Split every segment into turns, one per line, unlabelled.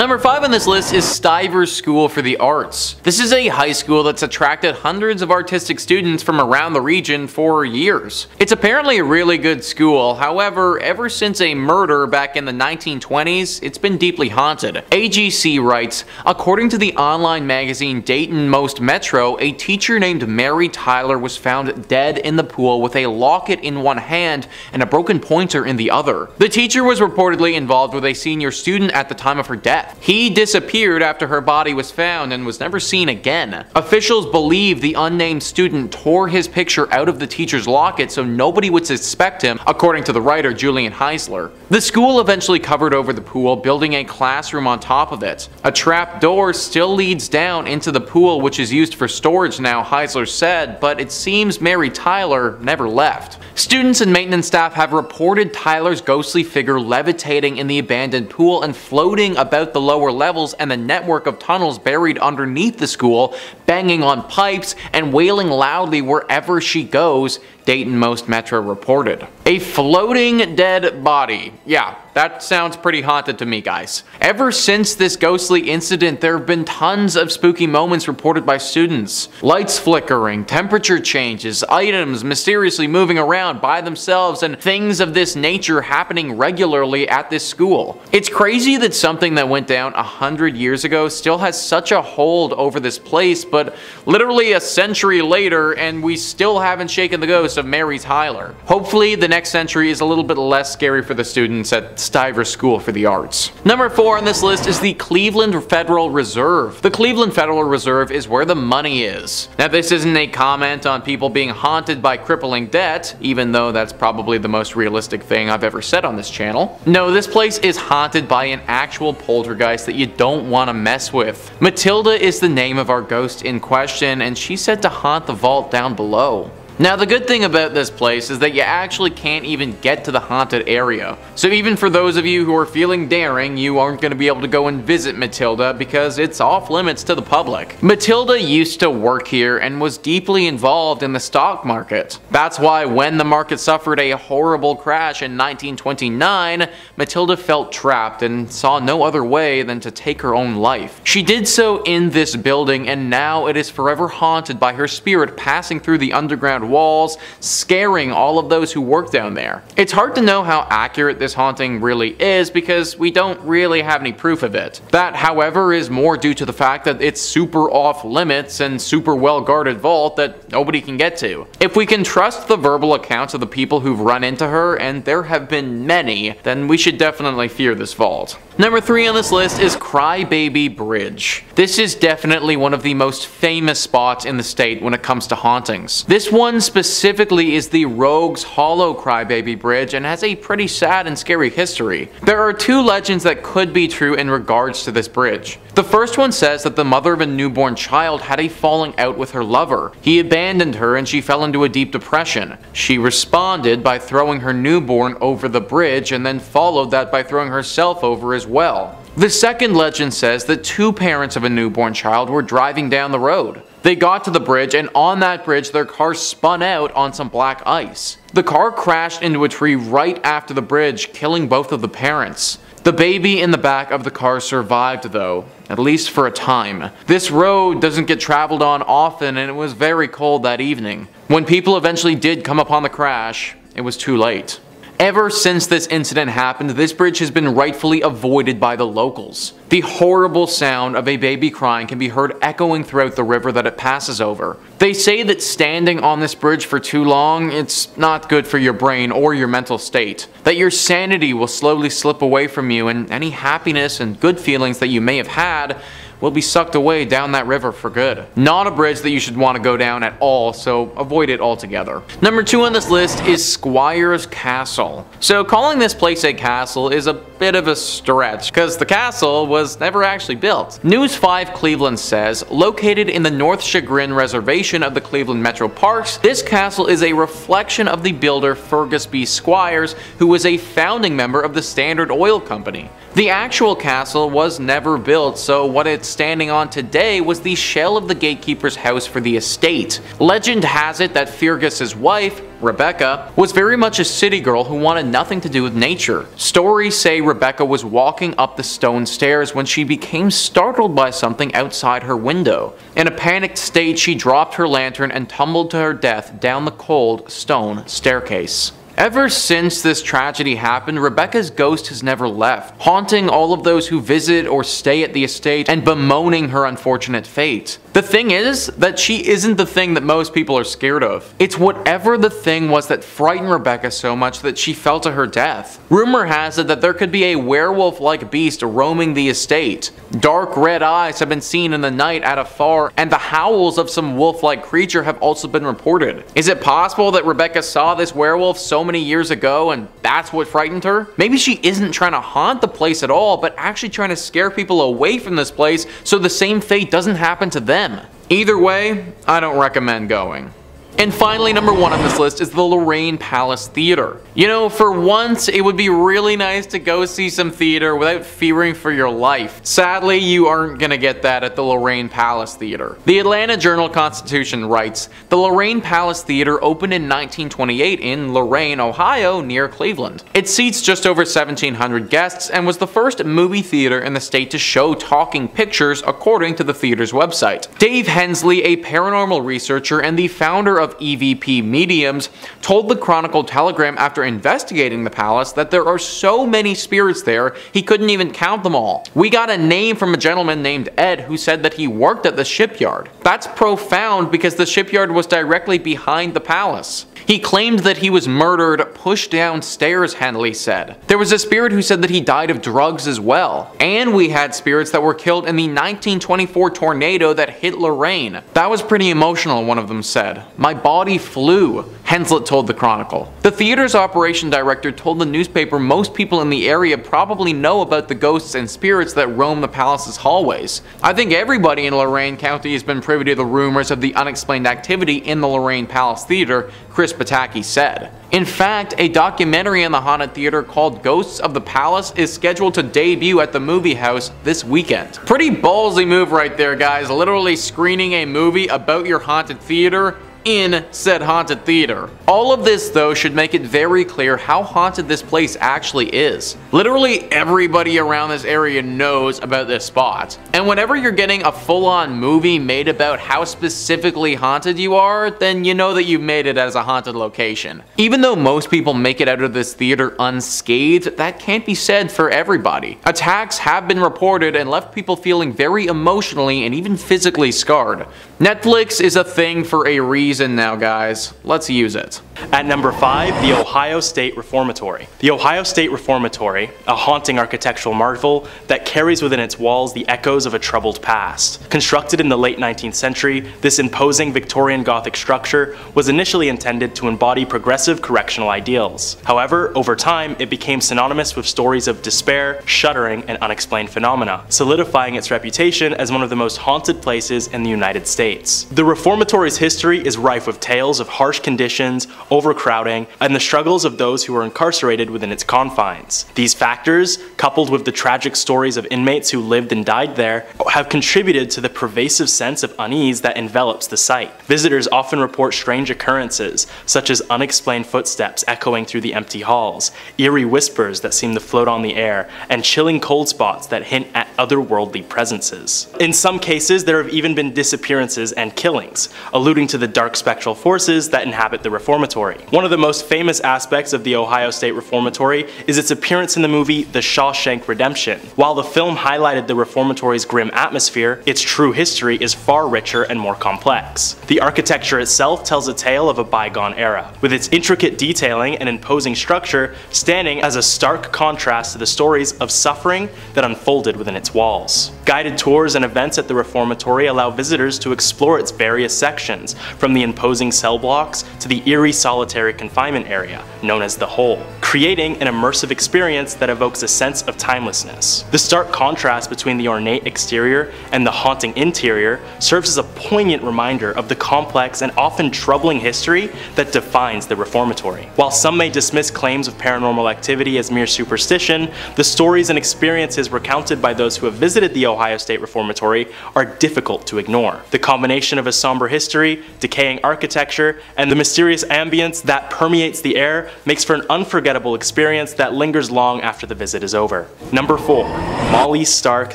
Number 5 on this list is Stivers School for the Arts. This is a high school that's attracted hundreds of artistic students from around the region for years. It's apparently a really good school, however, ever since a murder back in the 1920s, it's been deeply haunted. AJC writes, according to the online magazine Dayton Most Metro, a teacher named Mary Tyler was found dead in the pool with a locket in one hand and a broken pointer in the other. The teacher was reportedly involved with a senior student at the time of her death. He disappeared after her body was found and was never seen again. Officials believe the unnamed student tore his picture out of the teacher's locket so nobody would suspect him, according to the writer Julian Heisler. The school eventually covered over the pool, building a classroom on top of it. A trap door still leads down into the pool which is used for storage now, Heisler said, but it seems Mary Tyler never left. Students and maintenance staff have reported Tyler's ghostly figure levitating in the abandoned pool and floating about the lower levels and the network of tunnels buried underneath the school, banging on pipes and wailing loudly wherever she goes, Dayton Most Metro reported. A floating dead body. Yeah, that sounds pretty haunted to me, guys. Ever since this ghostly incident, there have been tons of spooky moments reported by students. Lights flickering, temperature changes, items mysteriously moving around by themselves, and things of this nature happening regularly at this school. It's crazy that something that went down a hundred years ago still has such a hold over this place, but literally a century later, and we still haven't shaken the ghost of Mary Tyler. Hopefully, the next century is a little bit less scary for the students at Stivers School for the Arts. Number 4 on this list is the Cleveland Federal Reserve. The Cleveland Federal Reserve is where the money is. Now this isn't a comment on people being haunted by crippling debt, even though that's probably the most realistic thing I've ever said on this channel. No, this place is haunted by an actual poltergeist that you don't want to mess with. Matilda is the name of our ghost in question, and she's said to haunt the vault down below. Now the good thing about this place is that you actually can't even get to the haunted area. So even for those of you who are feeling daring, you aren't going to be able to go and visit Matilda because it's off limits to the public. Matilda used to work here and was deeply involved in the stock market. That's why when the market suffered a horrible crash in 1929, Matilda felt trapped and saw no other way than to take her own life. She did so in this building and now it is forever haunted by her spirit passing through the underground walls, scaring all of those who work down there. It's hard to know how accurate this haunting really is because we don't really have any proof of it. That, however, is more due to the fact that it's super off limits and super well guarded vault that nobody can get to. If we can trust the verbal accounts of the people who've run into her, and there have been many, then we should definitely fear this vault. Number 3 on this list is Crybaby Bridge. This is definitely one of the most famous spots in the state when it comes to hauntings. This one specifically is the Rogues Hollow Crybaby Bridge and has a pretty sad and scary history. There are two legends that could be true in regards to this bridge. The first one says that the mother of a newborn child had a falling out with her lover. He abandoned her and she fell into a deep depression. She responded by throwing her newborn over the bridge and then followed that by throwing herself over as well. The second legend says that two parents of a newborn child were driving down the road. They got to the bridge and on that bridge their car spun out on some black ice. The car crashed into a tree right after the bridge, killing both of the parents. The baby in the back of the car survived though, at least for a time. This road doesn't get traveled on often and it was very cold that evening. When people eventually did come upon the crash, it was too late. Ever since this incident happened, this bridge has been rightfully avoided by the locals. The horrible sound of a baby crying can be heard echoing throughout the river that it passes over. They say that standing on this bridge for too long, it's not good for your brain or your mental state. That your sanity will slowly slip away from you and any happiness and good feelings that you may have had will be sucked away down that river for good. Not a bridge that you should want to go down at all, so avoid it altogether. Number two on this list is Squire's Castle. So calling this place a castle is a bit of a stretch, because the castle was never actually built. News 5 Cleveland says, located in the North Chagrin Reservation of the Cleveland Metro Parks, this castle is a reflection of the builder Feargus B. Squires, who was a founding member of the Standard Oil Company. The actual castle was never built, so what it's standing on today was the shell of the gatekeeper's house for the estate. Legend has it that Feargus's wife, Rebecca, was very much a city girl who wanted nothing to do with nature. Stories say Rebecca was walking up the stone stairs when she became startled by something outside her window. In a panicked state, she dropped her lantern and tumbled to her death down the cold stone staircase. Ever since this tragedy happened, Rebecca's ghost has never left, haunting all of those who visit or stay at the estate and bemoaning her unfortunate fate. The thing is that she isn't the thing that most people are scared of. It's whatever the thing was that frightened Rebecca so much that she fell to her death. Rumor has it that there could be a werewolf-like beast roaming the estate. Dark red eyes have been seen in the night at afar, and the howls of some wolf-like creature have also been reported. Is it possible that Rebecca saw this werewolf so many years ago and that's what frightened her? Maybe she isn't trying to haunt the place at all, but actually trying to scare people away from this place so the same fate doesn't happen to them. Either way, I don't recommend going. And finally, number one on this list is the Lorain Palace Theater. You know, for once, it would be really nice to go see some theater without fearing for your life. Sadly, you aren't gonna get that at the Lorain Palace Theater. The Atlanta Journal-Constitution writes, The Lorain Palace Theater opened in 1928 in Lorain, Ohio, near Cleveland. It seats just over 1,700 guests and was the first movie theater in the state to show talking pictures according to the theater's website. Dave Hensley, a paranormal researcher and the founder of EVP Mediums, told the Chronicle Telegram after investigating the palace that there are so many spirits there he couldn't even count them all. We got a name from a gentleman named Ed who said that he worked at the shipyard. That's profound because the shipyard was directly behind the palace. He claimed that he was murdered pushed downstairs, Hensley said. There was a spirit who said that he died of drugs as well. And we had spirits that were killed in the 1924 tornado that hit Lorain. That was pretty emotional, one of them said. My body flew, Hensley told the Chronicle. The theater's operation director told the newspaper most people in the area probably know about the ghosts and spirits that roam the palace's hallways. I think everybody in Lorain County has been privy to the rumors of the unexplained activity in the Lorain Palace Theater, Chris Pataki said. In fact, a documentary in the Haunted Theater called Ghosts of the Palace is scheduled to debut at the movie house this weekend. Pretty ballsy move right there guys, literally screening a movie about your haunted theater in said haunted theater. All of this though should make it very clear how haunted this place actually is. Literally everybody around this area knows about this spot. And whenever you're getting a full-on movie made about how specifically haunted you are, then you know that you've made it as a haunted location. Even though most people make it out of this theater unscathed, that can't be said for everybody. Attacks have been reported and left people feeling very emotionally and even physically scarred. Netflix is a thing for a reason now guys, let's use it.
At number 5, the Ohio State Reformatory. The Ohio State Reformatory, a haunting architectural marvel that carries within its walls the echoes of a troubled past. Constructed in the late 19th century, this imposing Victorian Gothic structure was initially intended to embody progressive correctional ideals. However, over time, it became synonymous with stories of despair, shuddering, and unexplained phenomena, solidifying its reputation as one of the most haunted places in the United States. The reformatory's history is rife with tales of harsh conditions, overcrowding, and the struggles of those who were incarcerated within its confines. These factors, coupled with the tragic stories of inmates who lived and died there, have contributed to the pervasive sense of unease that envelops the site. Visitors often report strange occurrences, such as unexplained footsteps echoing through the empty halls, eerie whispers that seem to float on the air, and chilling cold spots that hint at otherworldly presences. In some cases, there have even been disappearances and killings, alluding to the dark spectral forces that inhabit the reformatory. One of the most famous aspects of the Ohio State Reformatory is its appearance in the movie The Shawshank Redemption. While the film highlighted the reformatory's grim atmosphere, its true history is far richer and more complex. The architecture itself tells a tale of a bygone era, with its intricate detailing and imposing structure standing as a stark contrast to the stories of suffering that unfolded within its walls. Guided tours and events at the reformatory allow visitors to explore its various sections, from the imposing cell blocks to the eerie solitary confinement area, known as the Hole, creating an immersive experience that evokes a sense of timelessness. The stark contrast between the ornate exterior and the haunting interior serves as a poignant reminder of the complex and often troubling history that defines the reformatory. While some may dismiss claims of paranormal activity as mere superstition, the stories and experiences recounted by those who have visited the Ohio Ohio State Reformatory are difficult to ignore. The combination of a somber history, decaying architecture, and the mysterious ambience that permeates the air makes for an unforgettable experience that lingers long after the visit is over. Number 4. Molly Stark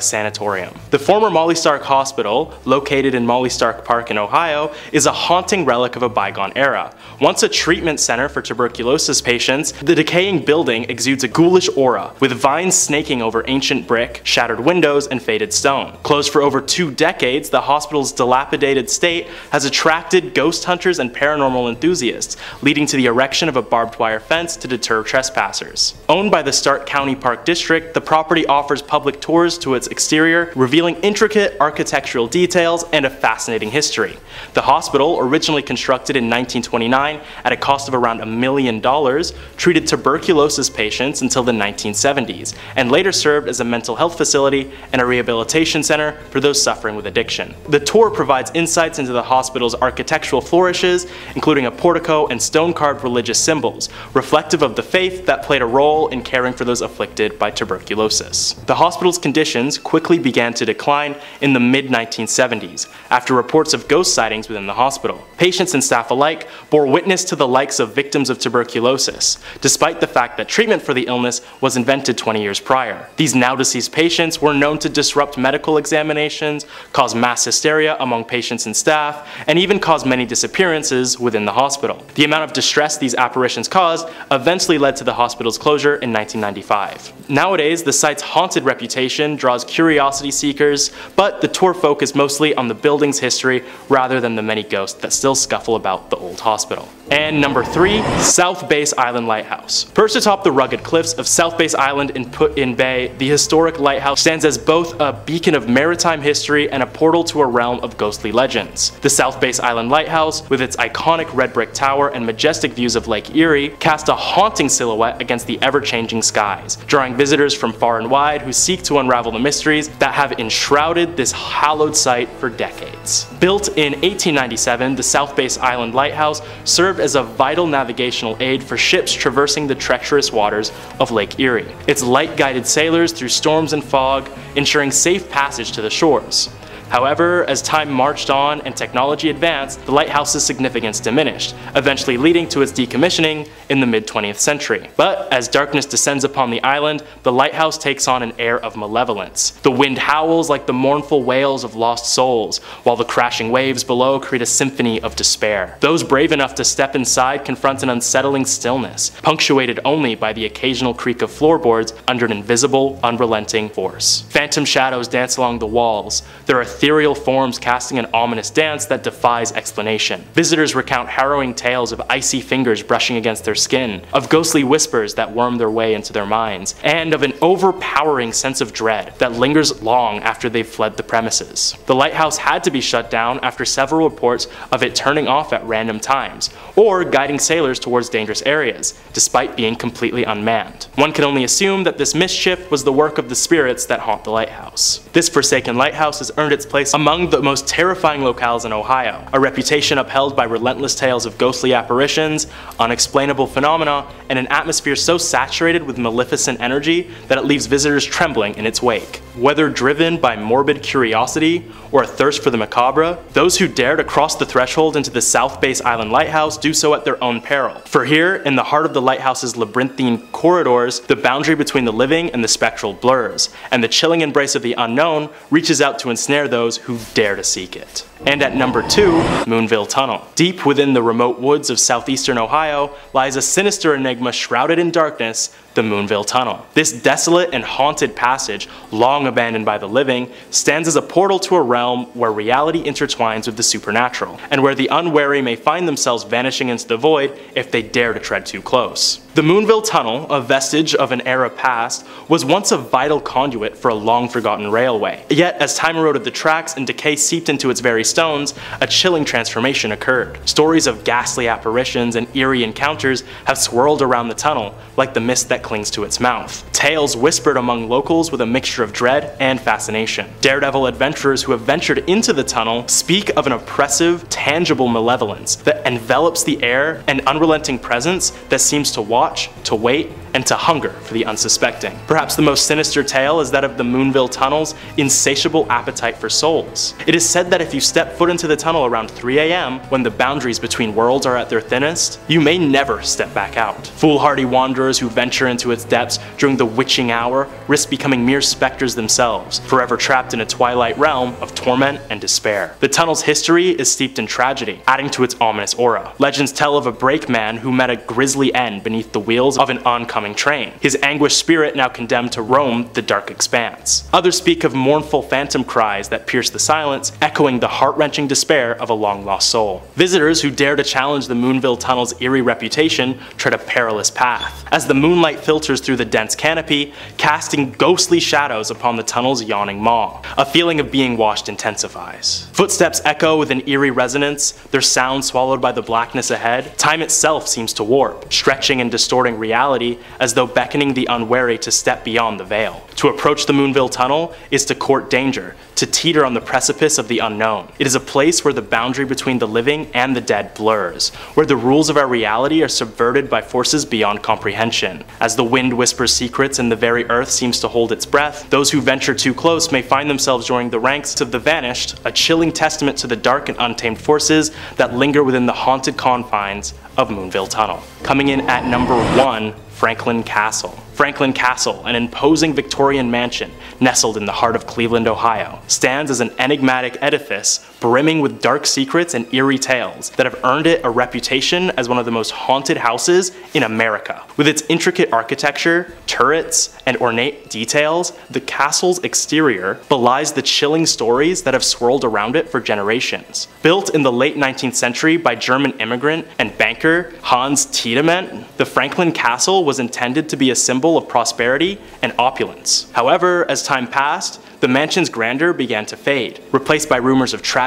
Sanatorium. The former Molly Stark Hospital, located in Molly Stark Park in Ohio, is a haunting relic of a bygone era. Once a treatment center for tuberculosis patients, the decaying building exudes a ghoulish aura, with vines snaking over ancient brick, shattered windows, and faded stone. Closed for over two decades, the hospital's dilapidated state has attracted ghost hunters and paranormal enthusiasts, leading to the erection of a barbed wire fence to deter trespassers. Owned by the Stark County Park District, the property offers public tours to its exterior, revealing intricate architectural details and a fascinating history. The hospital, originally constructed in 1929 at a cost of around a million dollars, treated tuberculosis patients until the 1970s, and later served as a mental health facility and a rehabilitation center for those suffering with addiction. The tour provides insights into the hospital's architectural flourishes, including a portico and stone-carved religious symbols, reflective of the faith that played a role in caring for those afflicted by tuberculosis. The hospital's conditions quickly began to decline in the mid-1970s, after reports of ghost sightings within the hospital. Patients and staff alike bore witness to the likes of victims of tuberculosis, despite the fact that treatment for the illness was invented 20 years prior. These now deceased patients were known to disrupt medical examinations, cause mass hysteria among patients and staff, and even caused many disappearances within the hospital. The amount of distress these apparitions caused eventually led to the hospital's closure in 1995. Nowadays, the site's haunted reputation draws curiosity seekers, but the tour focused mostly on the building's history rather than the many ghosts that still scuffle about the old hospital. And number three, South Bass Island Lighthouse. Perched atop the rugged cliffs of South Bass Island in Put-in Bay, the historic lighthouse stands as both a beacon of maritime history and a portal to a realm of ghostly legends. The South Bass Island Lighthouse, with its iconic red brick tower and majestic views of Lake Erie, cast a haunting silhouette against the ever-changing skies, drawing visitors from far and wide who seek to unravel the mysteries that have enshrouded this hallowed site for decades. Built in 1897, the South Bass Island Lighthouse served as a vital navigational aid for ships traversing the treacherous waters of Lake Erie. Its light guided sailors through storms and fog, ensuring safe passage to the shores. However, as time marched on and technology advanced, the lighthouse's significance diminished, eventually leading to its decommissioning in the mid-20th century. But as darkness descends upon the island, the lighthouse takes on an air of malevolence. The wind howls like the mournful wails of lost souls, while the crashing waves below create a symphony of despair. Those brave enough to step inside confront an unsettling stillness, punctuated only by the occasional creak of floorboards under an invisible, unrelenting force. Phantom shadows dance along the walls. There are ethereal forms casting an ominous dance that defies explanation. Visitors recount harrowing tales of icy fingers brushing against their skin, of ghostly whispers that worm their way into their minds, and of an overpowering sense of dread that lingers long after they've fled the premises. The lighthouse had to be shut down after several reports of it turning off at random times, or guiding sailors towards dangerous areas, despite being completely unmanned. One can only assume that this mischief was the work of the spirits that haunt the lighthouse. This forsaken lighthouse has earned its place among the most terrifying locales in Ohio, a reputation upheld by relentless tales of ghostly apparitions, unexplainable phenomena, and an atmosphere so saturated with maleficent energy that it leaves visitors trembling in its wake. Whether driven by morbid curiosity or a thirst for the macabre, those who dare to cross the threshold into the South Bass Island Lighthouse do so at their own peril. For here, in the heart of the lighthouse's labyrinthine corridors, the boundary between the living and the spectral blurs, and the chilling embrace of the unknown reaches out to ensnare those who dare to seek it. And at number 2, Moonville Tunnel. Deep within the remote woods of southeastern Ohio lies a sinister enigma shrouded in darkness, the Moonville Tunnel. This desolate and haunted passage, long abandoned by the living, stands as a portal to a realm where reality intertwines with the supernatural, and where the unwary may find themselves vanishing into the void if they dare to tread too close. The Moonville Tunnel, a vestige of an era past, was once a vital conduit for a long forgotten railway. Yet, as time eroded the tracks and decay seeped into its very stones, a chilling transformation occurred. Stories of ghastly apparitions and eerie encounters have swirled around the tunnel, like the mist that clings to its mouth. Tales whispered among locals with a mixture of dread and fascination. Daredevil adventurers who have ventured into the tunnel speak of an oppressive, tangible malevolence that envelops the air, an unrelenting presence that seems to watch, to wait, and to hunger for the unsuspecting. Perhaps the most sinister tale is that of the Moonville Tunnel's insatiable appetite for souls. It is said that if you step foot into the tunnel around 3 a.m., when the boundaries between worlds are at their thinnest, you may never step back out. Foolhardy wanderers who venture into its depths during the witching hour risk becoming mere specters themselves, forever trapped in a twilight realm of torment and despair. The tunnel's history is steeped in tragedy, adding to its ominous aura. Legends tell of a brakeman who met a grisly end beneath the wheels of an oncoming train, his anguished spirit now condemned to roam the dark expanse. Others speak of mournful phantom cries that pierce the silence, echoing the heart-wrenching despair of a long-lost soul. Visitors who dare to challenge the Moonville Tunnel's eerie reputation tread a perilous path, as the moonlight filters through the dense canopy, casting ghostly shadows upon the tunnel's yawning maw. A feeling of being watched intensifies. Footsteps echo with an eerie resonance, their sound swallowed by the blackness ahead. Time itself seems to warp, stretching and distorting reality as though beckoning the unwary to step beyond the veil. To approach the Moonville Tunnel is to court danger, to teeter on the precipice of the unknown. It is a place where the boundary between the living and the dead blurs, where the rules of our reality are subverted by forces beyond comprehension. As the wind whispers secrets and the very earth seems to hold its breath, those who venture too close may find themselves joining the ranks of the vanished, a chilling testament to the dark and untamed forces that linger within the haunted confines of Moonville Tunnel. Coming in at number one, Franklin Castle. Franklin Castle, an imposing Victorian mansion nestled in the heart of Cleveland, Ohio, stands as an enigmatic edifice brimming with dark secrets and eerie tales that have earned it a reputation as one of the most haunted houses in America. With its intricate architecture, turrets, and ornate details, the castle's exterior belies the chilling stories that have swirled around it for generations. Built in the late 19th century by German immigrant and banker Hans Tiedemann, the Franklin Castle was intended to be a symbol of prosperity and opulence. However, as time passed, the mansion's grandeur began to fade, replaced by rumors of tragedy,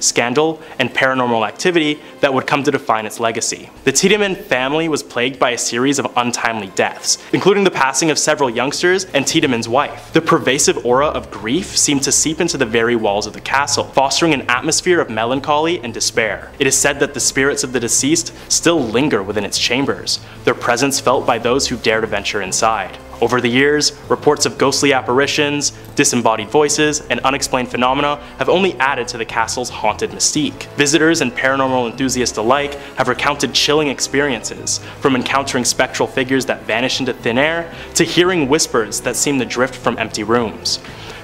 scandal, and paranormal activity that would come to define its legacy. The Tiedemann family was plagued by a series of untimely deaths, including the passing of several youngsters and Tiedemann's wife. The pervasive aura of grief seemed to seep into the very walls of the castle, fostering an atmosphere of melancholy and despair. It is said that the spirits of the deceased still linger within its chambers, their presence felt by those who dare to venture inside. Over the years, reports of ghostly apparitions, disembodied voices, and unexplained phenomena have only added to the castle's haunted mystique. Visitors and paranormal enthusiasts alike have recounted chilling experiences, from encountering spectral figures that vanish into thin air, to hearing whispers that seem to drift from empty rooms.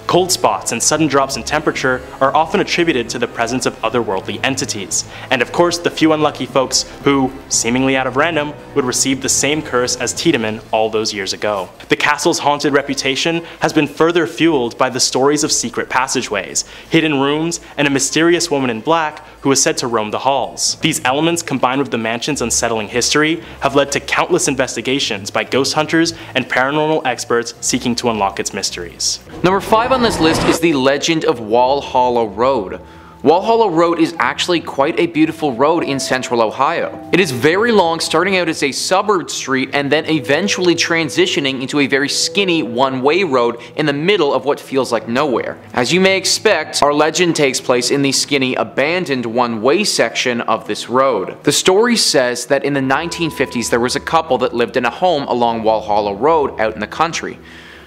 Cold spots and sudden drops in temperature are often attributed to the presence of otherworldly entities, and of course the few unlucky folks who, seemingly out of random, would receive the same curse as Tiedemann all those years ago. The castle's haunted reputation has been further fueled by the stories of secret passageways, hidden rooms, and a mysterious woman in black who is said to roam the halls. These elements, combined with the mansion's unsettling history, have led to countless investigations by ghost hunters and paranormal experts seeking to unlock its mysteries.
Number 5 on this list is the legend of Walhalla Road. Walhalla Road is actually quite a beautiful road in central Ohio. It is very long starting out as a suburb street and then eventually transitioning into a very skinny one-way road in the middle of what feels like nowhere. As you may expect, our legend takes place in the skinny abandoned one-way section of this road. The story says that in the 1950s there was a couple that lived in a home along Walhalla Road out in the country.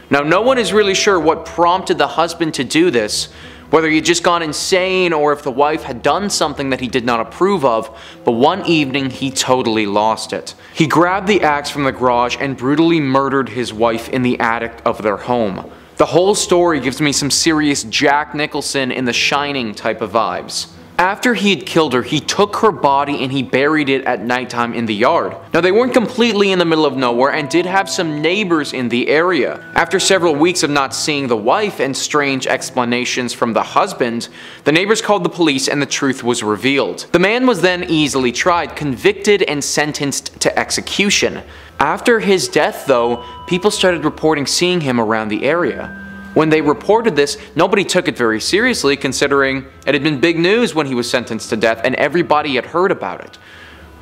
Now no one is really sure what prompted the husband to do this, whether he had just gone insane or if the wife had done something that he did not approve of, but one evening he totally lost it. He grabbed the axe from the garage and brutally murdered his wife in the attic of their home. The whole story gives me some serious Jack Nicholson in The Shining type of vibes. After he had killed her, he took her body and he buried it at nighttime in the yard. Now they weren't completely in the middle of nowhere and did have some neighbors in the area. After several weeks of not seeing the wife and strange explanations from the husband, the neighbors called the police and the truth was revealed. The man was then easily tried, convicted, and sentenced to execution. After his death though, people started reporting seeing him around the area. When they reported this, nobody took it very seriously considering it had been big news when he was sentenced to death and everybody had heard about it.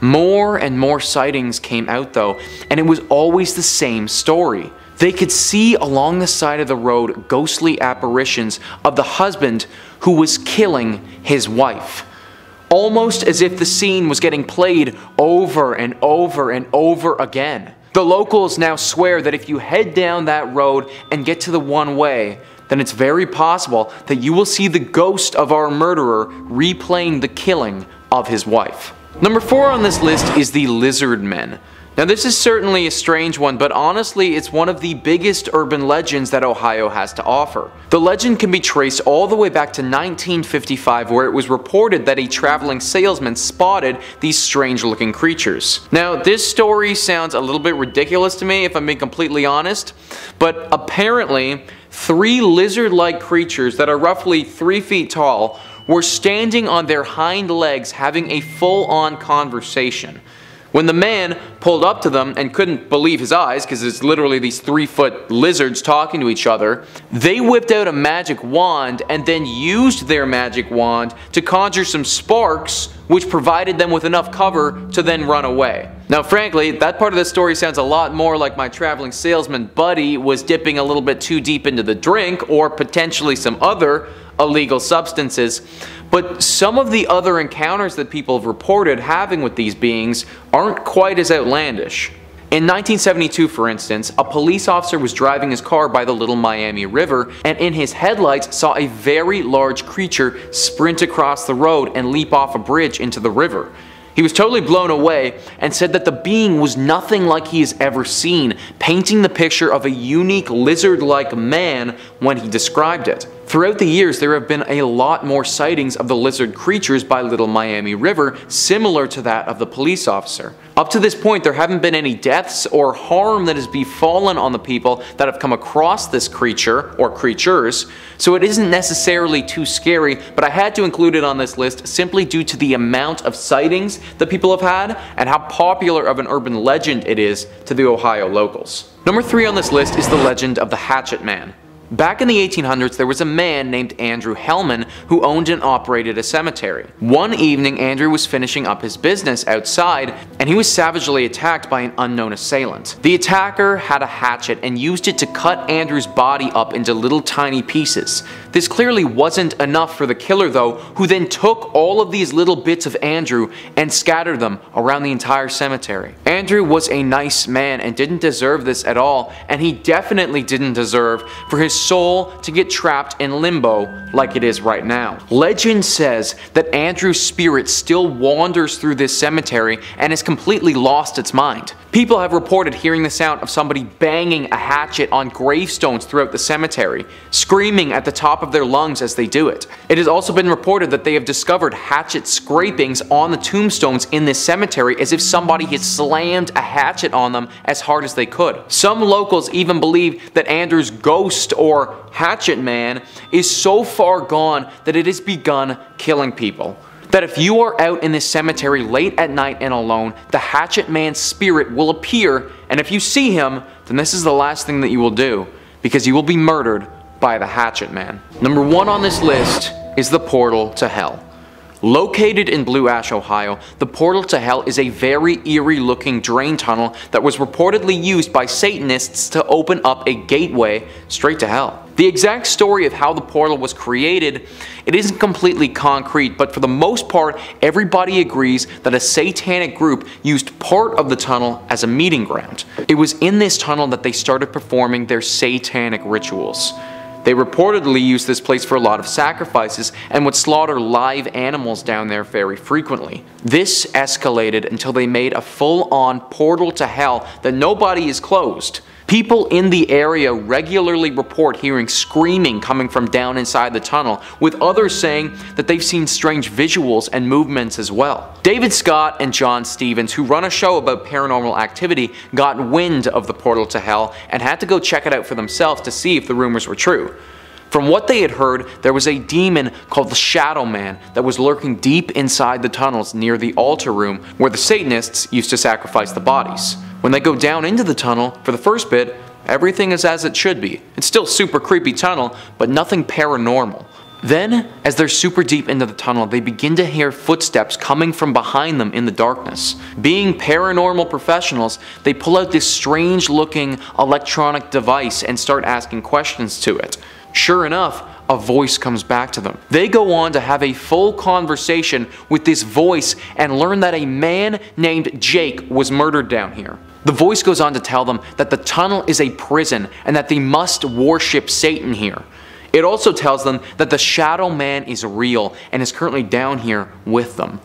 More and more sightings came out though, and it was always the same story. They could see along the side of the road ghostly apparitions of the husband who was killing his wife. Almost as if the scene was getting played over and over and over again. The locals now swear that if you head down that road and get to the one way, then it's very possible that you will see the ghost of our murderer replaying the killing of his wife. Number 4 on this list is the Lizard Men. Now this is certainly a strange one, but honestly it's one of the biggest urban legends that Ohio has to offer. The legend can be traced all the way back to 1955 where it was reported that a traveling salesman spotted these strange looking creatures. Now this story sounds a little bit ridiculous to me if I'm being completely honest, but apparently three lizard-like creatures that are roughly 3 feet tall were standing on their hind legs having a full-on conversation. When the man pulled up to them and couldn't believe his eyes because it's literally these three foot lizards talking to each other, they whipped out a magic wand and then used their magic wand to conjure some sparks which provided them with enough cover to then run away. Now frankly, that part of the story sounds a lot more like my traveling salesman buddy was dipping a little bit too deep into the drink or potentially some other illegal substances. But some of the other encounters that people have reported having with these beings aren't quite as outlandish. In 1972, for instance, a police officer was driving his car by the Little Miami River and in his headlights saw a very large creature sprint across the road and leap off a bridge into the river. He was totally blown away and said that the being was nothing like he has ever seen, painting the picture of a unique lizard-like man when he described it. Throughout the years, there have been a lot more sightings of the lizard creatures by Little Miami River, similar to that of the police officer. Up to this point, there haven't been any deaths or harm that has befallen on the people that have come across this creature, or creatures, so it isn't necessarily too scary, but I had to include it on this list simply due to the amount of sightings that people have had and how popular of an urban legend it is to the Ohio locals. Number 3 on this list is the legend of the Hatchet Man. Back in the 1800s, there was a man named Andrew Hellman who owned and operated a cemetery. One evening, Andrew was finishing up his business outside and he was savagely attacked by an unknown assailant. The attacker had a hatchet and used it to cut Andrew's body up into little tiny pieces. This clearly wasn't enough for the killer though, who then took all of these little bits of Andrew and scattered them around the entire cemetery. Andrew was a nice man and didn't deserve this at all, and he definitely didn't deserve for his soul to get trapped in limbo like it is right now. Legend says that Andrew's spirit still wanders through this cemetery and has completely lost its mind. People have reported hearing the sound of somebody banging a hatchet on gravestones throughout the cemetery, screaming at the top of their lungs as they do it. It has also been reported that they have discovered hatchet scrapings on the tombstones in this cemetery as if somebody had slammed a hatchet on them as hard as they could. Some locals even believe that Andrew's ghost or hatchet man is so far gone that it has begun killing people that if you are out in this cemetery late at night and alone, the Hatchet Man's spirit will appear, and if you see him, then this is the last thing that you will do, because you will be murdered by the Hatchet Man. Number one on this list is the portal to hell. Located in Blue Ash, Ohio, the portal to hell is a very eerie looking drain tunnel that was reportedly used by Satanists to open up a gateway straight to hell. The exact story of how the portal was created, it isn't completely concrete, but for the most part, everybody agrees that a satanic group used part of the tunnel as a meeting ground. It was in this tunnel that they started performing their satanic rituals. They reportedly used this place for a lot of sacrifices and would slaughter live animals down there very frequently. This escalated until they made a full-on portal to hell that nobody is closed. People in the area regularly report hearing screaming coming from down inside the tunnel, with others saying that they've seen strange visuals and movements as well. David Scott and John Stevens, who run a show about paranormal activity, got wind of the portal to hell and had to go check it out for themselves to see if the rumors were true. From what they had heard, there was a demon called the Shadow Man that was lurking deep inside the tunnels near the altar room where the Satanists used to sacrifice the bodies. When they go down into the tunnel, for the first bit, everything is as it should be. It's still super creepy tunnel, but nothing paranormal. Then, as they're super deep into the tunnel, they begin to hear footsteps coming from behind them in the darkness. Being paranormal professionals, they pull out this strange looking electronic device and start asking questions to it. Sure enough, a voice comes back to them. They go on to have a full conversation with this voice and learn that a man named Jake was murdered down here. The voice goes on to tell them that the tunnel is a prison and that they must worship Satan here. It also tells them that the Shadow Man is real and is currently down here with them.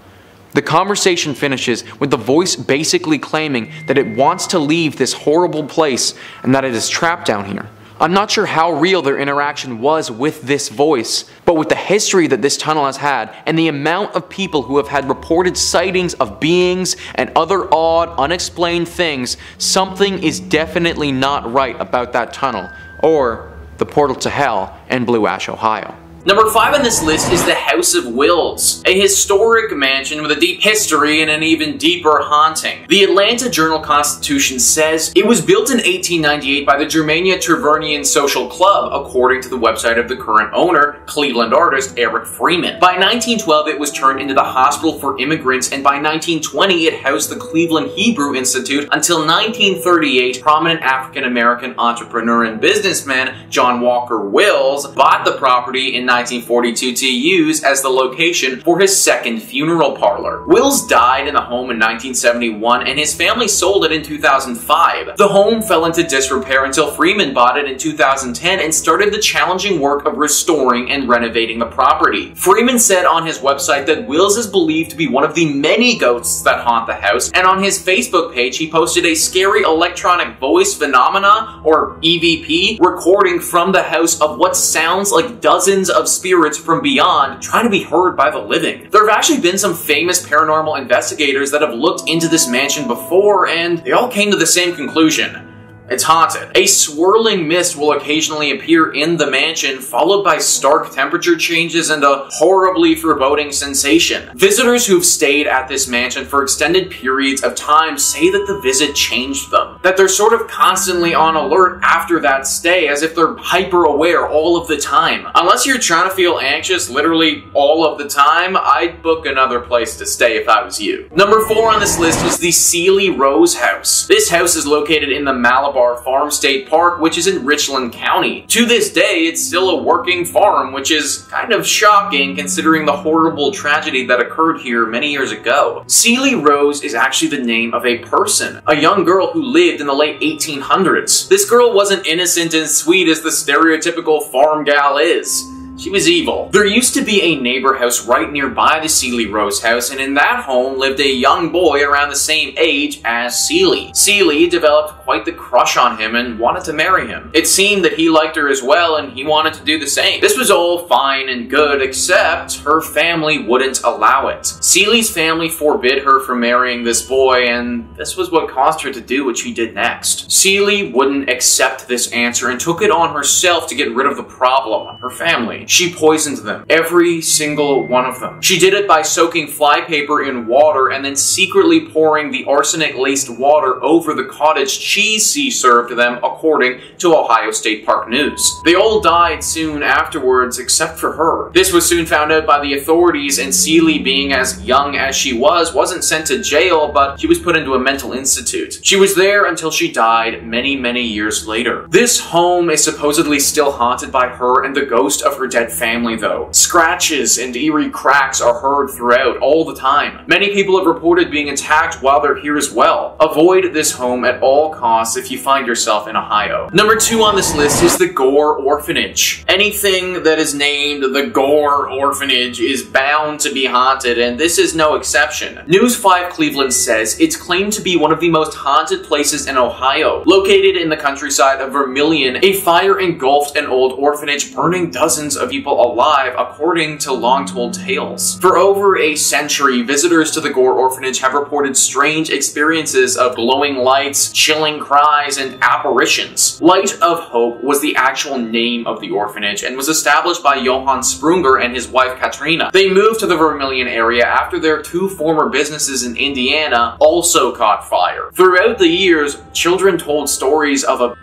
The conversation finishes with the voice basically claiming that it wants to leave this horrible place and that it is trapped down here. I'm not sure how real their interaction was with this voice, but with the history that this tunnel has had and the amount of people who have had reported sightings of beings and other odd, unexplained things, something is definitely not right about that tunnel, or the portal to hell in Blue Ash, Ohio. Number 5 on this list is the House of Wills, a historic mansion with a deep history and an even deeper haunting. The Atlanta Journal-Constitution says it was built in 1898 by the Germania Turnverein Social Club, according to the website of the current owner, Cleveland artist Eric Freeman. By 1912, it was turned into the Hospital for Immigrants, and by 1920, it housed the Cleveland Hebrew Institute until 1938, prominent African-American entrepreneur and businessman John Walker Wills bought the property in 1942 to use as the location for his second funeral parlor. Wills died in the home in 1971 and his family sold it in 2005. The home fell into disrepair until Freeman bought it in 2010 and started the challenging work of restoring and renovating the property. Freeman said on his website that Wills is believed to be one of the many ghosts that haunt the house, and on his Facebook page he posted a scary electronic voice phenomena, or EVP, recording from the house of what sounds like dozens of of spirits from beyond trying to be heard by the living. There have actually been some famous paranormal investigators that have looked into this mansion before, and they all came to the same conclusion. It's haunted. A swirling mist will occasionally appear in the mansion, followed by stark temperature changes and a horribly foreboding sensation. Visitors who've stayed at this mansion for extended periods of time say that the visit changed them. That they're sort of constantly on alert after that stay, as if they're hyper aware all of the time. Unless you're trying to feel anxious literally all of the time, I'd book another place to stay if I was you. Number four on this list was the Ceely Rose House. This house is located in the Malabar Farm State Park, which is in Richland County. To this day, it's still a working farm, which is kind of shocking considering the horrible tragedy that occurred here many years ago. Ceely Rose is actually the name of a person, a young girl who lived in the late 1800s. This girl wasn't innocent and sweet as the stereotypical farm gal is. She was evil. There used to be a neighbor house right nearby the Ceely Rose house, and in that home lived a young boy around the same age as Ceely. Ceely developed quite the crush on him and wanted to marry him. It seemed that he liked her as well, and he wanted to do the same. This was all fine and good, except her family wouldn't allow it. Ceely's family forbid her from marrying this boy, and this was what caused her to do what she did next. Ceely wouldn't accept this answer and took it on herself to get rid of the problem, her family. She poisoned them. Every single one of them. She did it by soaking flypaper in water and then secretly pouring the arsenic-laced water over the cottage cheese she served them, according to Ohio State Park News. They all died soon afterwards, except for her. This was soon found out by the authorities, and Ceely, being as young as she was, wasn't sent to jail, but she was put into a mental institute. She was there until she died many, many years later. This home is supposedly still haunted by her and the ghost of her dead family, though. Scratches and eerie cracks are heard throughout all the time. Many people have reported being attacked while they're here as well. Avoid this home at all costs if you find yourself in Ohio. Number two on this list is the Gore Orphanage. Anything that is named the Gore Orphanage is bound to be haunted, and this is no exception. News 5 Cleveland says it's claimed to be one of the most haunted places in Ohio. Located in the countryside of Vermilion, a fire engulfed an old orphanage, burning dozens of people alive according to long-told tales. For over a century, visitors to the Gore Orphanage have reported strange experiences of glowing lights, chilling cries, and apparitions. Light of Hope was the actual name of the orphanage and was established by Johann Sprunger and his wife Katrina. They moved to the Vermilion area after their two former businesses in Indiana also caught fire. Throughout the years, children told stories of abuse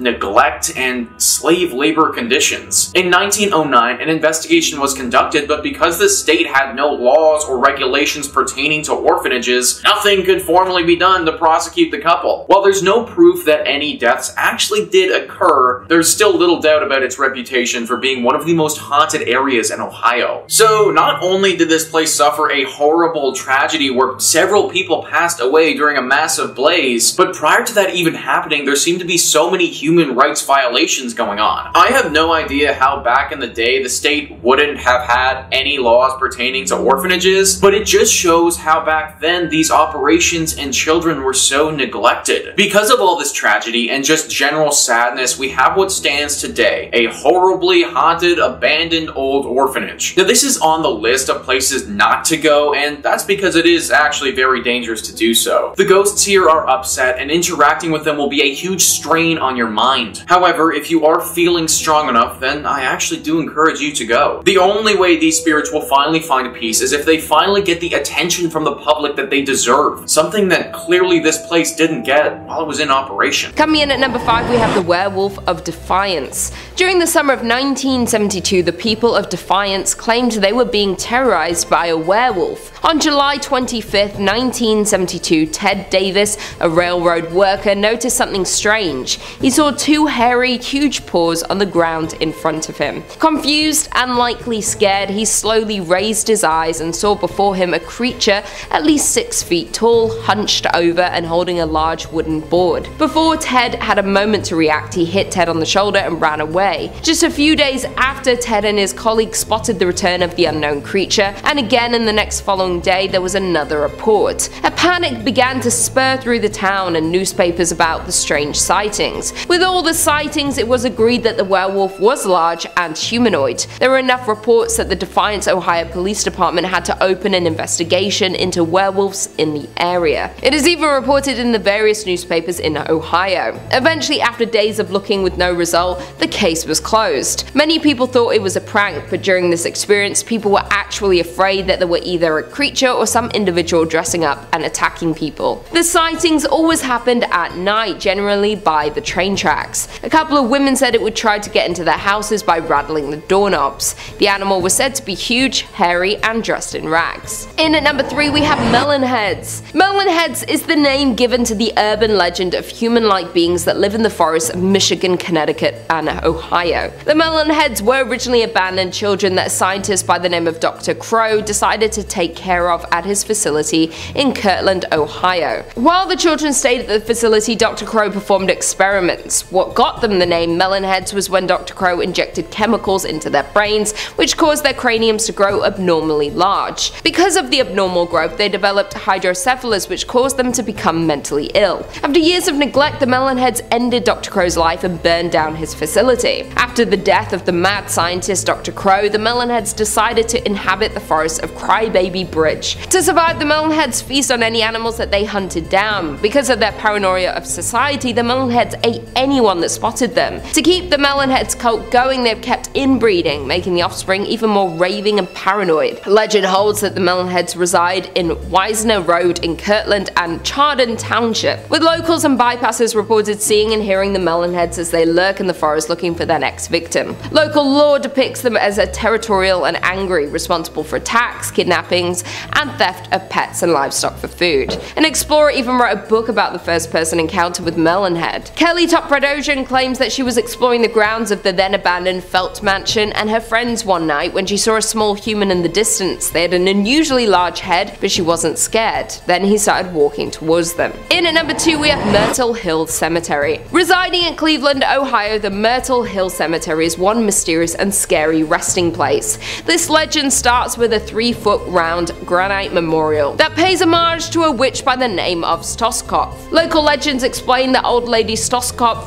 neglect, and slave labor conditions. In 1909, an investigation was conducted, but because the state had no laws or regulations pertaining to orphanages, nothing could formally be done to prosecute the couple. While there's no proof that any deaths actually did occur, there's still little doubt about its reputation for being one of the most haunted areas in Ohio. So not only did this place suffer a horrible tragedy where several people passed away during a massive blaze, but prior to that even happening, there seemed to be so many human rights violations going on. I have no idea how back in the day the state wouldn't have had any laws pertaining to orphanages, but it just shows how back then these operations and children were so neglected. Because of all this tragedy and just general sadness, we have what stands today, a horribly haunted, abandoned old orphanage. Now this is on the list of places not to go, and that's because it is actually very dangerous to do so. The ghosts here are upset, and interacting with them will be a huge strain on your mind. However, if you are feeling strong enough, then I actually do encourage you to go. The only way these spirits will finally find peace is if they finally get the attention from the public that they deserve, something that clearly this place didn't get while it was in operation.
Coming in at number 5 we have the Werewolf of Defiance. During the summer of 1972 the people of Defiance claimed they were being terrorized by a werewolf. On July 25, 1972, Ted Davis, a railroad worker, noticed something strange. He saw two hairy, huge paws on the ground in front of him. Confused and likely scared, he slowly raised his eyes and saw before him a creature at least six feet tall, hunched over and holding a large wooden board. Before Ted had a moment to react, he hit Ted on the shoulder and ran away. Just a few days after Ted and his colleagues spotted the return of the unknown creature, and again in the next following day there was another report. A panic began to spur through the town and newspapers about the strange sightings. With all the sightings, it was agreed that the werewolf was large and humanoid. There were enough reports that the Defiance, Ohio Police Department had to open an investigation into werewolves in the area. It is even reported in the various newspapers in Ohio. Eventually, after days of looking with no result, the case was closed. Many people thought it was a prank, but during this experience, people were actually afraid that there were either a creature or some individual dressing up and attacking people. The sightings always happened at night, generally by the train tracks. A couple of women said it would try to get into their houses by rattling the doorknobs. The animal was said to be huge, hairy, and dressed in rags. In at number 3 we have melon heads. Melon heads is the name given to the urban legend of human-like beings that live in the forests of Michigan, Connecticut, and Ohio. The melon heads were originally abandoned children that a scientist by the name of Dr. Crow decided to take care care of at his facility in Kirtland, Ohio. While the children stayed at the facility, Dr. Crow performed experiments. What got them the name Melonheads was when Dr. Crow injected chemicals into their brains, which caused their craniums to grow abnormally large. Because of the abnormal growth, they developed hydrocephalus, which caused them to become mentally ill. After years of neglect, the Melonheads ended Dr. Crow's life and burned down his facility. After the death of the mad scientist Dr. Crow, the Melonheads decided to inhabit the forests of Crybaby Bridge. To survive, the Melonheads feast on any animals that they hunted down. Because of their paranoia of society, the Melonheads ate anyone that spotted them. To keep the Melonheads cult going, they've kept inbreeding, making the offspring even more raving and paranoid. Legend holds that the Melonheads reside in Wisner Road in Kirtland and Chardon Township, with locals and bypassers reported seeing and hearing the Melonheads as they lurk in the forest looking for their next victim. Local lore depicts them as a territorial and angry, responsible for attacks, kidnappings, and theft of pets and livestock for food. An explorer even wrote a book about the first person encounter with Melonhead. Kelly Topradosian claims that she was exploring the grounds of the then abandoned Felt Mansion and her friends one night when she saw a small human in the distance. They had an unusually large head, but she wasn't scared. Then he started walking towards them. In at number 2 we have Myrtle Hill Cemetery. Residing in Cleveland, Ohio, the Myrtle Hill Cemetery is one mysterious and scary resting place. This legend starts with a 3 foot round granite memorial that pays homage to a witch by the name of Stoskopf. Local legends explain that old lady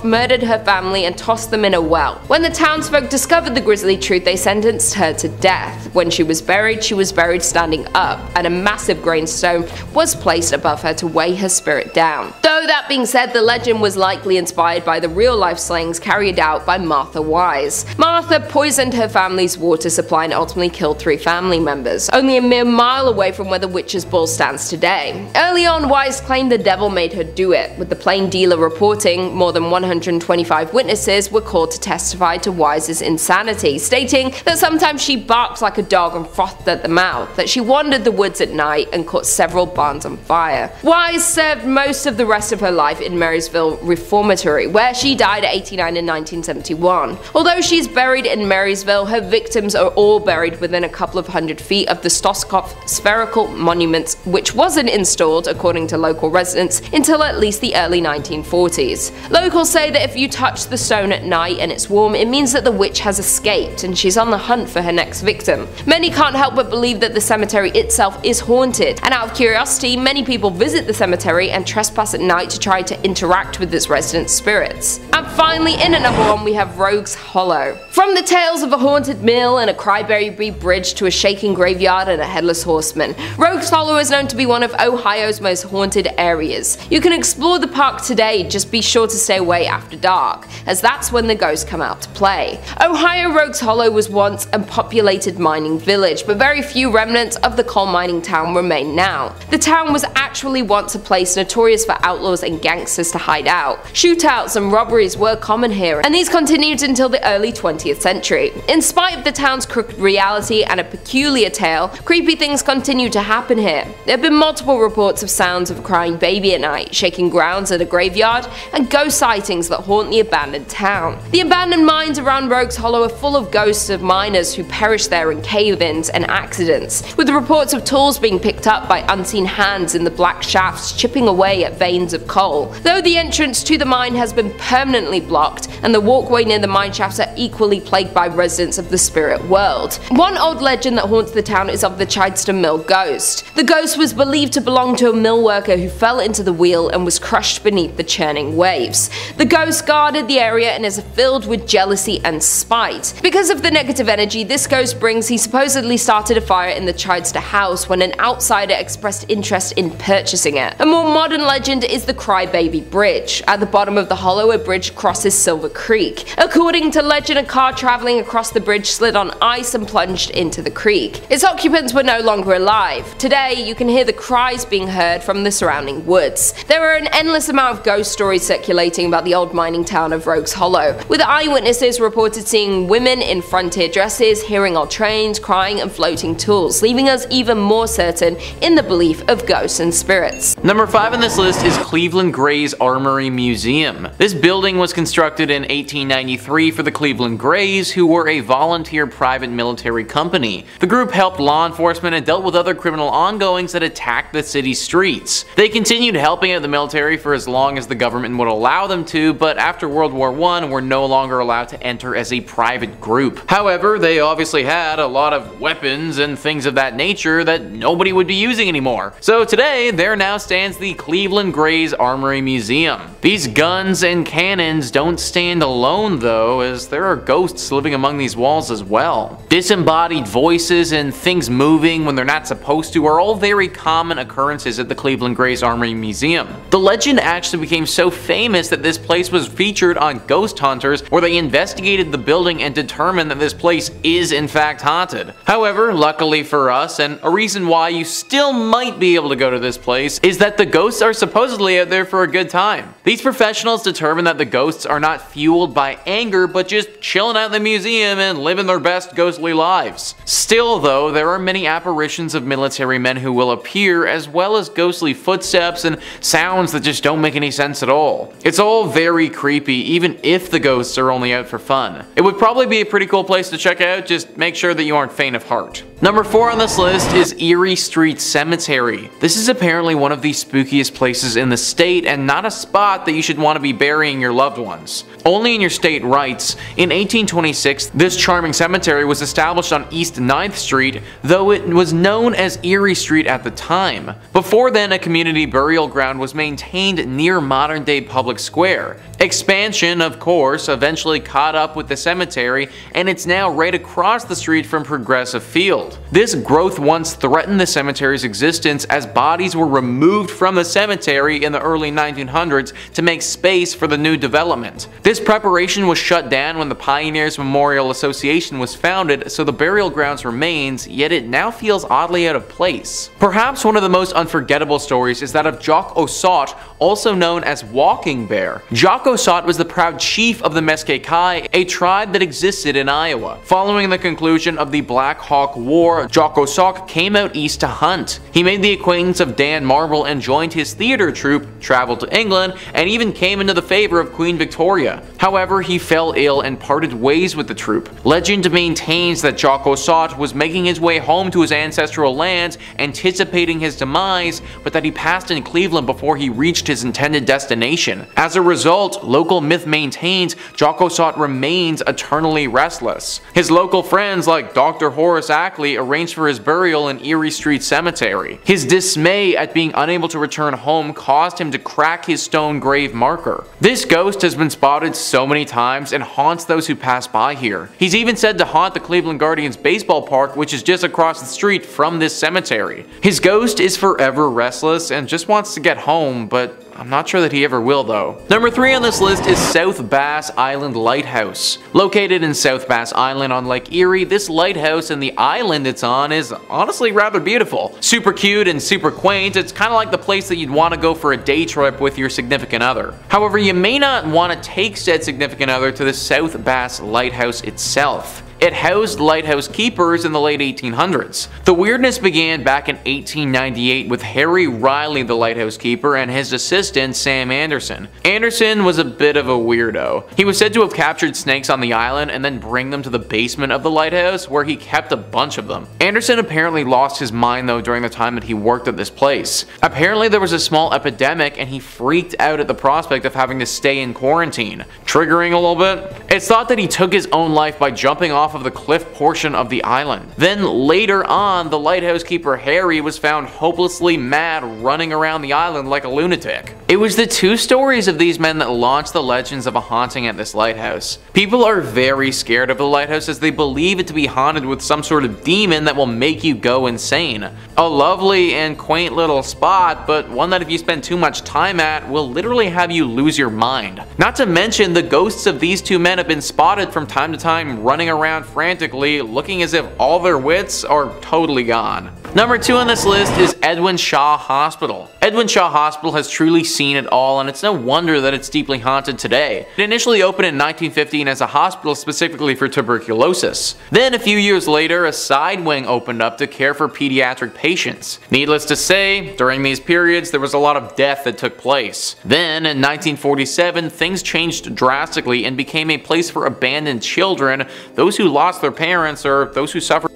Murdered her family and tossed them in a well. When the townsfolk discovered the grisly truth, they sentenced her to death. When she was buried, she was buried standing up, and a massive grain stone was placed above her to weigh her spirit down. Though Though that being said, the legend was likely inspired by the real life slayings carried out by Martha Wise. Martha poisoned her family's water supply and ultimately killed three family members, only a mere mile away from where the Witch's Ball stands today. Early on, Wise claimed the devil made her do it, with the plain dealer reporting more than 125 witnesses were called to testify to Wise's insanity, stating that sometimes she barked like a dog and frothed at the mouth, that she wandered the woods at night and caught several barns on fire. Wise served most of the rest of her life in Marysville Reformatory, where she died at 89 in 1971. Although she's buried in Marysville, her victims are all buried within a couple of hundred feet of the Stoskopf spherical monument, which wasn't installed, according to local residents, until at least the early 1940s. Locals say that if you touch the stone at night and it's warm, it means that the witch has escaped and she's on the hunt for her next victim. Many can't help but believe that the cemetery itself is haunted, and out of curiosity, many people visit the cemetery and trespass at night to try to interact with its resident spirits. And finally, in at number one, we have Rogues Hollow. From the tales of a haunted mill and a crybaby bridge to a shaking graveyard and a headless horseman, Rogues Hollow is known to be one of Ohio's most haunted areas. You can explore the park today, just be sure to stay away after dark, as that's when the ghosts come out to play. Ohio Rogues Hollow was once a populated mining village, but very few remnants of the coal mining town remain now. The town was actually once a place notorious for outlaws and gangsters to hide out. Shootouts and robberies were common here, and these continued until the early 20th century. In spite of the town's crooked reality and a peculiar tale, creepy things continue to happen here. There have been multiple reports of sounds of a crying baby at night, shaking grounds at a graveyard, and ghost sightings that haunt the abandoned town. The abandoned mines around Rogues Hollow are full of ghosts of miners who perished there in cave-ins and accidents, with reports of tools being picked up by unseen hands in the black shafts chipping away at veins of coal. Though the entrance to the mine has been permanently blocked, and the walkway near the mine shafts are equally plagued by residents of the spirit world. One old legend that haunts the town is of the Chidester Mill ghost. The ghost was believed to belong to a mill worker who fell into the wheel and was crushed beneath the churning waves. The ghost guarded the area and is filled with jealousy and spite. Because of the negative energy this ghost brings, he supposedly started a fire in the Chidester house when an outsider expressed interest in purchasing it. A more modern legend is the Crybaby Bridge. At the bottom of the hollow, a bridge crosses Silver Creek. According to legend, a car traveling across the bridge slid on ice and plunged into the creek. Its occupants were no longer alive. Today, you can hear the cries being heard from the surrounding woods. There are an endless amount of ghost stories circulating about the old mining town of Rogues Hollow, with eyewitnesses reported seeing women in frontier dresses, hearing old trains, crying and floating tools, leaving us even more certain in the belief of ghosts and spirits.
Number 5 on this list is Cleveland Greys Armory Museum. This building was constructed in 1893 for the Cleveland Greys, who were a volunteer private military company. The group helped law enforcement and dealt with other criminal ongoings that attacked the city's streets. They continued helping out the military for as long as the government would allow them to, but after World War I were no longer allowed to enter as a private group. However, they obviously had a lot of weapons and things of that nature that nobody would be using anymore. So today, there now stands the Cleveland Greys Armory Museum. These guns and cannons don't stand alone though, as there are ghosts living among these walls as well. Disembodied voices and things moving when they're not supposed to are all very common occurrences at the Cleveland Greys Armory Museum. The legend actually became so famous that this place was featured on Ghost Hunters where they investigated the building and determined that this place is in fact haunted. However, luckily for us, and a reason why you still might be able to go to this place, is that the ghosts are supposedly out there for a good time. These professionals determine that the ghosts are not fueled by anger but just chilling out in the museum and living their best ghostly lives. Still though, there are many apparitions of military men who will appear as well as ghostly footsteps and sounds that just don't make any sense at all. It's all very creepy even if the ghosts are only out for fun. It would probably be a pretty cool place to check out, just make sure that you aren't faint of heart. Number 4 on this list is Erie Street Cemetery. This is apparently one of the spookiest places in the state and not a spot that you should want to be burying your loved ones. Only in your state rights, in 1826, this charming cemetery was established on East 9th Street, though it was known as Erie Street at the time. Before then, a community burial ground was maintained near modern-day Public Square. Expansion, of course, eventually caught up with the cemetery, and it's now right across the street from Progressive Field. This growth once threatened the cemetery's existence as bodies were removed from the cemetery in the early 1900s to make space for the new development. This preparation was shut down when the Pioneers Memorial Association was founded, so the burial grounds remains, yet it now feels oddly out of place. Perhaps one of the most unforgettable stories is that of Joc-O-Sot, also known as Walking Bear. Joc-O-Sot was the proud chief of the Meskwaki, a tribe that existed in Iowa. Following the conclusion of the Black Hawk War, Joc-O-Sot came out east to hunt. He made the acquaintance of Dan Marble and joined his theater troupe, traveled to England, and even came into the favor of Queen Victoria. However, he fell ill and parted ways with the troupe. Legend maintains that Joc-O-Sot was making his way home to his ancestral lands, anticipating his demise, but that he passed in Cleveland before he reached his intended destination. As a result, local myth maintains Joc-O-Sot remains eternally restless. His local friends like Dr. Horace Ackley arranged for his burial in Erie Street Cemetery. His dismay at being unable to return home caused him to crack his stone grave marker. This ghost has been spotted so many times and haunts those who pass by here. He's even said to haunt the Cleveland Guardians baseball park which is just across the street from this cemetery. His ghost is forever restless and just wants to get home, but I'm not sure that he ever will though. Number 3 on this list is South Bass Island Lighthouse. Located in South Bass Island on Lake Erie, this lighthouse and the island it's on is honestly rather beautiful. Super cute and super quaint, it's kind of like the place that you'd want to go for a day trip with your significant other. However, you may not want to take said significant other to the South Bass Lighthouse itself. It housed lighthouse keepers in the late 1800s. The weirdness began back in 1898 with Harry Riley the lighthouse keeper and his assistant Sam Anderson. Anderson was a bit of a weirdo. He was said to have captured snakes on the island and then bring them to the basement of the lighthouse where he kept a bunch of them. Anderson apparently lost his mind though during the time that he worked at this place. Apparently there was a small epidemic and he freaked out at the prospect of having to stay in quarantine. Triggering a little bit? It's thought that he took his own life by jumping off of the cliff portion of the island. Then later on, the lighthouse keeper Harry was found hopelessly mad running around the island like a lunatic. It was the two stories of these men that launched the legends of a haunting at this lighthouse. People are very scared of the lighthouse as they believe it to be haunted with some sort of demon that will make you go insane. A lovely and quaint little spot, but one that if you spend too much time at will literally have you lose your mind. Not to mention the ghosts of these two men have been spotted from time to time running around frantically, looking as if all their wits are totally gone. Number two on this list is Edwin Shaw Hospital. Edwin Shaw Hospital has truly seen it all and it's no wonder that it's deeply haunted today. It initially opened in 1915 as a hospital specifically for tuberculosis. Then a few years later, a side wing opened up to care for pediatric patients. Needless to say, during these periods there was a lot of death that took place. Then in 1947, things changed drastically and became a place for abandoned children, those who lost their parents or those who suffered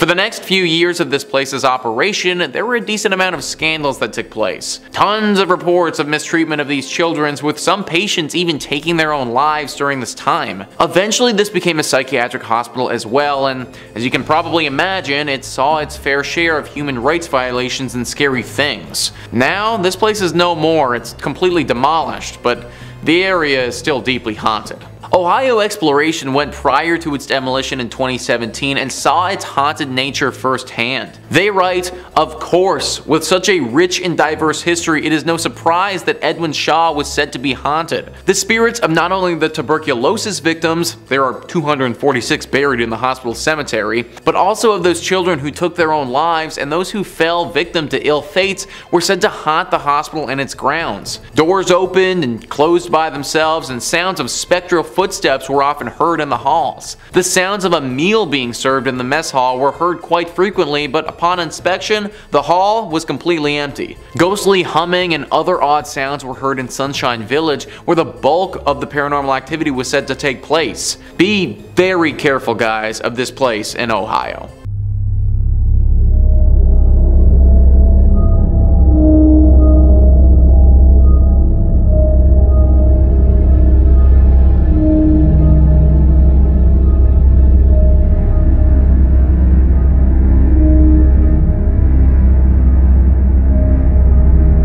for the next few years of this place's operation, there were a decent amount of scandals that took place. Tons of reports of mistreatment of these children, with some patients even taking their own lives during this time. Eventually this became a psychiatric hospital as well, and as you can probably imagine, it saw its fair share of human rights violations and scary things. Now, this place is no more, it's completely demolished, but the area is still deeply haunted. Ohio Exploration went prior to its demolition in 2017 and saw its haunted nature firsthand. They write, Of course, with such a rich and diverse history, it is no surprise that Edwin Shaw was said to be haunted. The spirits of not only the tuberculosis victims, there are 246 buried in the hospital cemetery, but also of those children who took their own lives and those who fell victim to ill fates were said to haunt the hospital and its grounds. Doors opened and closed by themselves and sounds of spectral footsteps were often heard in the halls. The sounds of a meal being served in the mess hall were heard quite frequently, but upon inspection, the hall was completely empty. Ghostly humming and other odd sounds were heard in Sunshine Village, where the bulk of the paranormal activity was said to take place. Be very careful, guys, of this place in Ohio.